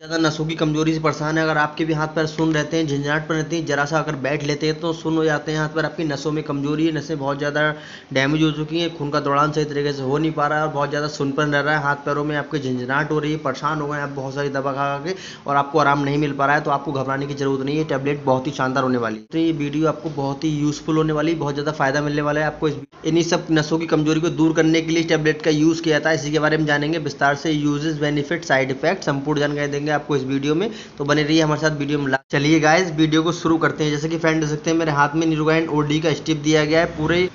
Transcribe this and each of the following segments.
ज़्यादा नसों की कमज़ोरी से परेशान है। अगर आपके भी हाथ पैर सुन रहते हैं, झंझाट पर रहती हैं, जरा सा अगर बैठ लेते हैं तो सुन हो जाते हैं हाथ पैर। आपकी नसों में कमज़ोरी है, नसें बहुत ज़्यादा डैमेज हो चुकी हैं, खून का दौड़ान सही तरीके से हो नहीं पा रहा है और बहुत ज़्यादा सुनपन रह रहा है। हाथ पैरों में आपके झंझनाट हो रही है, परेशान हो गए आप बहुत सारी दवा खा के और आपको आराम नहीं मिल पा रहा है तो आपको घबराने की ज़रूरत नहीं है। टैबलेट बहुत ही शानदार होने वाली है। तो ये वीडियो आपको बहुत ही यूजफुल होने वाली बहुत ज़्यादा फ़ायदा मिलने वाला है आपको इन्हीं सब नसों की कमज़ोरी को दूर करने के लिए टैबलेट का यूज़ किया था। इसी के बारे में जानेंगे। विस्तार से यूजेस बेनिफिट साइड इफ़ेक्ट संपूर्ण जानकारी देंगे। आपको इस वीडियो में। तो बने रहिए हमारे साथ वीडियो में। चलिए गाइस वीडियो को शुरू करते हैं। जैसे कि फ्रेंड देख सकते हैं, मेरे हाथ में निरोगाइन ओडी का स्टिप दिया गया है। पूरे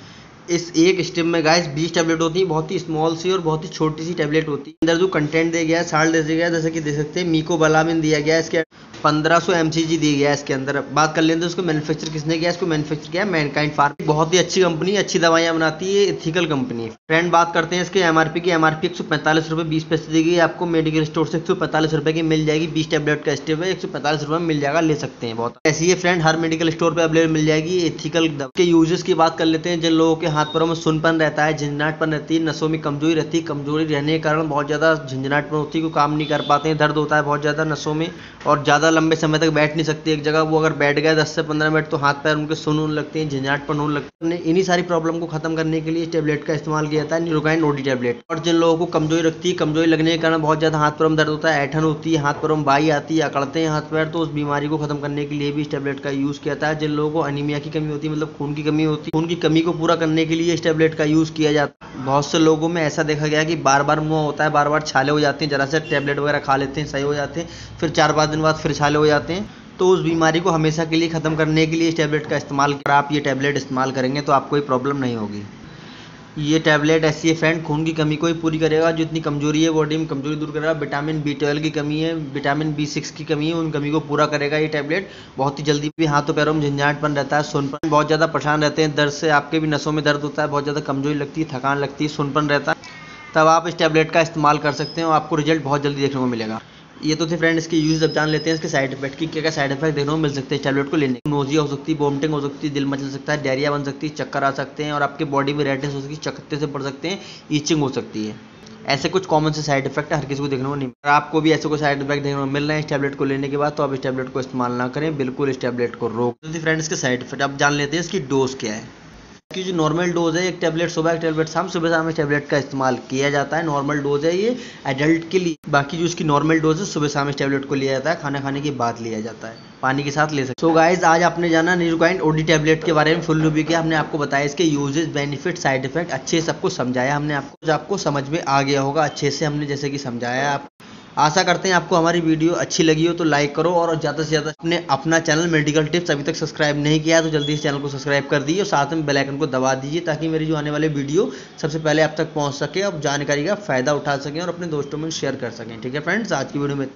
इस एक स्टेप में गाइस 20 टैबलेट होती है। बहुत ही स्मॉल सी और बहुत ही छोटी सी टैबलेट होती है। अंदर जो कंटेंट दिया गया है साल्ट दे दिया गया जैसे कि देख सकते हैं मीको बलामिन दिया गया है। इसके पंद्रह सौ एम दी गया है इसके अंदर। बात कर लेते हैं उसको मैन्युफैक्चर किसने किया? इसको मैन्युफैक्चर किया मैनकाइंड फार्म बहुत ही अच्छी कंपनी अच्छी दवाइयाँ बनाती है इथिकल कंपनी फ्रेंड बात करते हैं इसके एमआरपी की। एमआरपी एक सौ पैंतालीस बीस पैसे दी गई आपको मेडिकल स्टोर से एक सौ पैंतालीस की मिल जाएगी। बीस टेबलेट का स्टेप है। एक सौ पैंतालीस में मिल जाएगा, ले सकते हैं बहुत। ऐसी है फ्रेंड हर मेडिकल स्टोर पर अवेलेबल मिल जाएगी। इथिकल के यूजेस की बात कर लेते हैं। जिन लोगों के हाथ पैरों में सुनपन रहता है झंझनाटपन रहती है, नसों में कमज़ोरी रहती है, कमज़ोरी रहने के कारण बहुत ज़्यादा झंझनाटपन होती है, कोई काम नहीं कर पाते हैं, दर्द होता है बहुत ज़्यादा नसों में और ज़्यादा लंबे समय तक बैठ नहीं सकती, एक जगह वो अगर बैठ गए दस से पंद्रह मिनट तो हाथ पैर उनके सुन होने लगते हैं, झंझाटपन होने लगते हैं। इन्हीं सारी प्रॉब्लम को खत्म करने के लिए इस टेबलेट का इस्तेमाल किया जाता है न्यूरोगाइन ओडी टेबलेट और जिन लोगों को कमज़ोरी रखती है, कमज़ोरी लगने के कारण बहुत ज़्यादा हाथ पैरों दर्द होता है, ऐठन होती है, हाथ पैरों बाई आती है, अकड़ते हैं हाथ पैर तो उस बीमारी को खत्म करने के लिए भी इस टेबलेट का यूज़ किया जाता है जिन लोगों को अनिमिया की कमी होती है मतलब खून की कमी होती है, खून की कमी को पूरा करने के लिए इस टेबलेट का यूज़ किया जाता है। बहुत से लोगों में ऐसा देखा गया कि बार बार मुँह होता है बार बार छाले हो जाते हैं, जरा से टेबलेट वगैरह खा लेते हैं, सही हो जाते हैं, फिर चार पाँच दिन बाद फिर छाले हो जाते हैं तो उस बीमारी को हमेशा के लिए ख़त्म करने के लिए इस टैबलेट का इस्तेमाल कर। आप ये टैबलेट इस्तेमाल करेंगे तो आपको कोई प्रॉब्लम नहीं होगी। ये टैबलेट है फ्रेंड, खून की कमी को ही पूरी करेगा, जो इतनी कमज़ोरी है बॉडी में कमज़ोरी दूर करेगा। विटामिन बी ट्वेल्व की कमी है, विटामिन बी सिक्स की कमी है, उन कमी को पूरा करेगा ये टैबलेट। बहुत ही जल्दी भी हाथों पैरों में झंझाटपन रहता है, सुनपन, बहुत ज़्यादा परेशान रहते हैं, दर्द से आपके भी नसों में दर्द होता है, बहुत ज़्यादा कमज़ोरी लगती है, थकान लगती है, सुनपन रहता है। तब आप इस टैबलेट का इस्तेमाल कर सकते हैं और आपको रिज़ल्ट बहुत जल्दी देखने को मिलेगा। ये तो थे फ्रेंड इसके यूज़ अब जान लेते हैं, इसके साइड इफ़ेक्ट की क्या क्या साइड इफ़ेक्ट देखने को मिल सकते हैं। टैबलेट को लेने नोजिया हो सकती है वोमिटिंग हो सकती है, दिल मचल सकता है डायरिया बन सकती है, चक्कर आ सकते हैं और आपके बॉडी में रेडनेस हो सकती है, चकत्ते से पड़ सकते हैं ईचिंग हो सकती है। ऐसे कुछ कॉमन से साइड इफ़ेक्ट हर किसी को देखने को नहीं अगर आपको भी ऐसे कोई साइड इफ़ेक्ट देखने को मिल रहे हैं इस टैबलेट को लेने के बाद तो आप इस टैबलेट को इस्तेमाल ना करें, बिल्कुल इस टैबलेट को रोक। तो इसके साइड इफ़ेक्ट आप जान लेते हैं, इसकी डोज क्या है। की जो नॉर्मल डोज है, एक टैबलेट सुबह एक टैबलेट शाम, सुबह शाम इस टैबलेट का इस्तेमाल किया जाता है। नॉर्मल डोज है ये एडल्ट के लिए। बाकी जो इसकी नॉर्मल डोज है, सुबह शाम इस टैबलेट को लिया जाता है, खाना खाने के बाद लिया जाता है। पानी के साथ ले सकते सो गाइज़ आज आपने जाना न्यूरोकाइन ओडी टैबलेट के बारे में फुल रिव्यू किया। हमने आपको बताया इसके यूजेस बेनिफिट साइड इफ़ेक्ट अच्छे सबको समझाया हमने आपको। आपको समझ में आ गया होगा, अच्छे से हमने जैसे कि समझाया आप आशा करते हैं आपको हमारी वीडियो अच्छी लगी हो तो लाइक करो और ज़्यादा से ज़्यादा अपने अपना चैनल मेडिकल टिप्स अभी तक सब्सक्राइब नहीं किया तो जल्दी इस चैनल को सब्सक्राइब कर दीजिए और साथ में बेलाइकन को दबा दीजिए ताकि मेरी जो आने वाले वीडियो सबसे पहले आप तक पहुँच सके और जानकारी का फ़ायदा उठा सकें और अपने दोस्तों में शेयर कर सकें। ठीक है फ्रेंड्स आज की वीडियो में